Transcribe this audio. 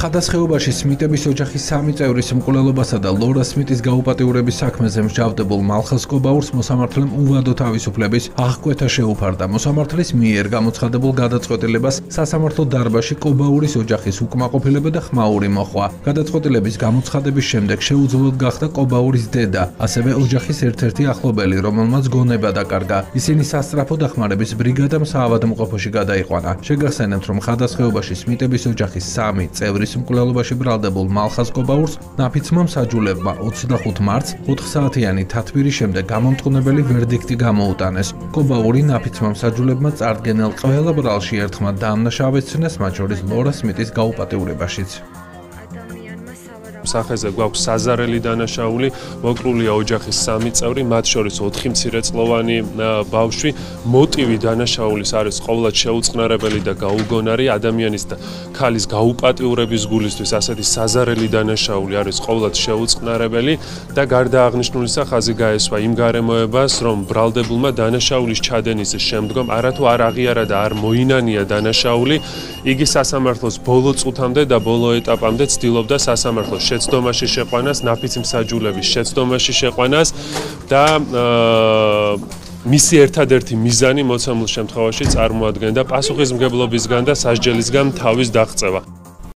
ხადასხეობაში სმიტების ოჯახის სამი წევრის მკვლელობასა და ლორა სმიტის გაუპატიურების საქმეზე მსჯავრდებულ მალხას კობაურს მოსამართლემ უვადო თავისუფლების აღკვეთა შეუფარდა. მოსამართლის მიერ გამოცხადებულ გადაწყვეტილებას სასამართლო დარბაზში კობაურის ოჯახის უკმაყოფილება და ხმაური მოხვა. გადაწყვეტილების გამოცხადების შემდეგ შეუძლოდ გახდა კობაურის დედა, ასევე ოჯახის ერთ-ერთი ახლობელი, რომელმაც გონება დაკარგა. ისინი სასწრაფო დახმარების ბრიგადამ საავადმყოფოში გადაიყვანა. შეგახსენებთ, რომ ხადასხეობაში სმიტების ოჯახის სამი წევრი ჟურნალის მკვლელობაში ბრალდებულ მალხას კობაურს ნაფიცმა მსაჯულებმა 25 მარტს 4 საათიანი თათბირის შემდეგ გამომტყუნებელი ვერდიქტი გამოუტანეს. კობაური ნაფიცმა მსაჯულებმა წარდგენელ ყველა ბრალში ერთხმად დაამნაშავեցნეს, მათ შორის ლორა სმიტის გაუპატიურებაშიც. სახეზე გვაქვს საზარელი დანაშაული, მოკლულია ოჯახის სამი წევრი, მათ შორის 4 მცირეწლოვანი ბავშვი. მოტივი დანაშაულის არის ყოვლად შეუწყნარებელი და გაუგონარი ადამიანის და ქალის გაუპატიურების გულისთვის, ასეთი საზარელი დანაშაული არის ყოვლად შეუწყნარებელი და გარდა აღნიშნულისა ხაზი გაესვა იმ გარემოებას, რომ ბრალდებულმა დანაშაულის ჩადენის შემდგომ არათუ არ აღიარა და არ მოინანია დანაშაული, იგი სასამართლოს ბოლო წუთამდე და ბოლო ეტაპამდე ცდილობდა სასამართლოს შეცდომაში შეყვანას, ნაფიცი მსაჯულების შეცდომაში შეყვანას და მისი ერთადერთი მიზანი მოცემულ შემთხვევაში წარმოადგენდა პასუხისმგებლობისგან და სასჯელისგან თავის დაღწევა.